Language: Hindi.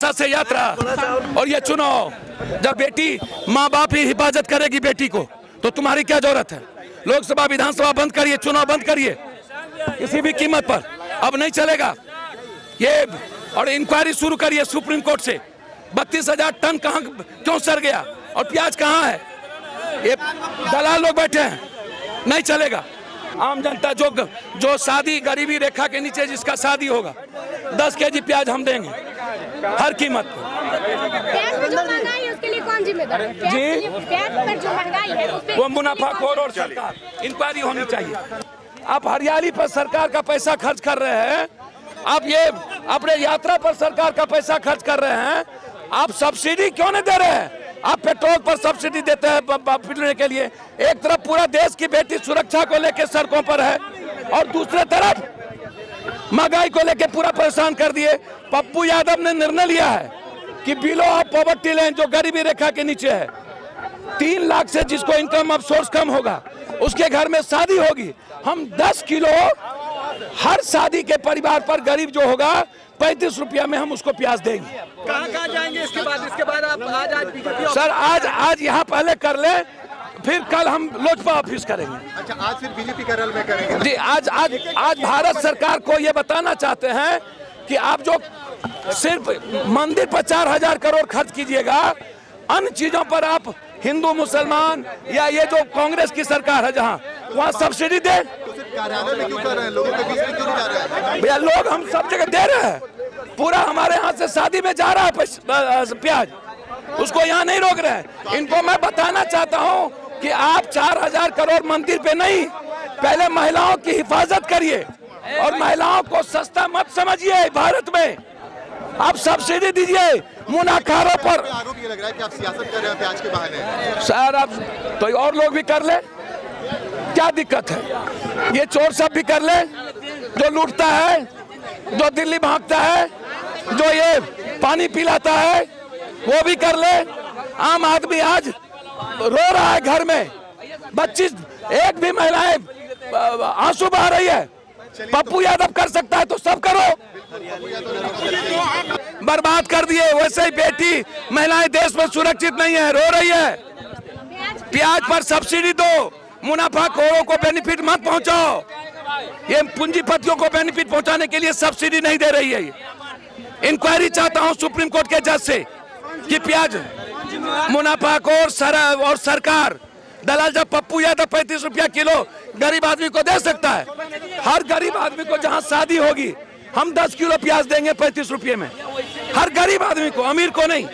से यात्रा। और ये चुनाव जब बेटी माँ बाप ही हिफाजत करेगी बेटी को तो तुम्हारी क्या ज़रूरत है? लोकसभा, विधानसभा बंद करिए, चुनाव बंद करिए। किसी भी कीमत पर। अब नहीं चलेगा। ये और इंक्वायरी शुरू करिए सुप्रीम कोर्ट से। बत्तीस हज़ार टन कहाँ, क्यों सर गया? और प्याज कहाँ है? ये दलाल लोग बैठे हैं। नहीं चलेगा। आम जनता जो जो शादी गरीबी रेखा के नीचे जिसका शादी होगा, दस के प्याज हम देंगे। हर कीमत जो है है? है वो मुनाफाखोर और सरकार। इंक्वायरी होनी चाहिए। आप हरियाली पर सरकार का पैसा खर्च कर रहे हैं आप ये अपने यात्रा पर सरकार का पैसा खर्च कर रहे हैं आप सब्सिडी क्यों नहीं दे रहे हैं? आप पेट्रोल पर सब्सिडी देते हैं के लिए। एक तरफ़ पूरा देश की बेटी सुरक्षा को लेकर सड़कों पर है और दूसरे तरफ़ महँगाई को लेकर पूरा परेशान कर दिए। पप्पू यादव ने निर्णय लिया है कि बिलो ऑफ़ पॉवर्टी लाइन जो गरीबी रेखा के नीचे है तीन लाख से जिसको इनकम अब सोर्स कम होगा उसके घर में शादी होगी। हम 10 किलो हर शादी के परिवार पर गरीब जो होगा पैंतीस रुपया में हम उसको प्याज देंगे। कहाँ कहाँ जाएँगे इसके बाद? इसके बाद आप आज आज सर आज आज यहाँ पहले कर ले फिर कल हम लोजपा ऑफ़िस करेंगे। अच्छा आज फिर बीजेपी कार्यालय में करेंगे। जी आज आज आज भारत सरकार को ये बताना चाहते हैं कि आप जो सिर्फ़ मंदिर पर चार हज़ार करोड़ खर्च कीजिएगा अन्य चीज़ों पर आप हिंदू मुसलमान या ये जो कांग्रेस की सरकार है जहाँ वहाँ सब्सिडी दे। तो भैया लोग हम सब जगह दे रहे हैं। पूरा हमारे यहाँ से शादी में जा रहा है प्याज। उसको यहाँ नहीं रोक रहे हैं। इनको मैं बताना चाहता हूँ कि आप चार हज़ार करोड़ मंदिर पे नहीं पहले महिलाओं की हिफाजत करिए और महिलाओं को सस्ता मत समझिए भारत में। आप सब्सिडी दीजिए मुनाकारों पर। आरोप ये लग रहा है कि आप सियासत कर रहे हैं प्याज के बहाने। सर अब तो और लोग भी कर ले? क्या दिक्कत है? ये चोर सब भी कर ले? जो लूटता है जो दिल्ली भागता है जो ये पानी पिलाता है वो भी कर ले? आम आदमी आज रो रहा है घर में। बच्ची, एक भी महिलाएँ, आँसू बहा रही है। पप्पू यादव कर सकता है तो सब करो। बर्बाद कर दिए, वैसे ही बेटी, महिलाएँ देश में सुरक्षित नहीं है, रो रही है। प्याज पर सब्सिडी दो मुनाफाखोरों को बेनिफिट मत पहुंचाओ। ये पूंजीपतियों को बेनिफिट पहुँचाने के लिए सब्सिडी नहीं दे रही है इंक्वायरी चाहता हूँ सुप्रीम कोर्ट के जज से कि प्याज मुनाफाखोर सर और सरकार, दलाल जब पप्पू यादव पैंतीस रुपया किलो गरीब आदमी को दे सकता है, हर गरीब आदमी को जहाँ शादी होगी, हम दस किलो प्याज देंगे पैंतीस रुपये में। हर गरीब आदमी को, अमीर को नहीं।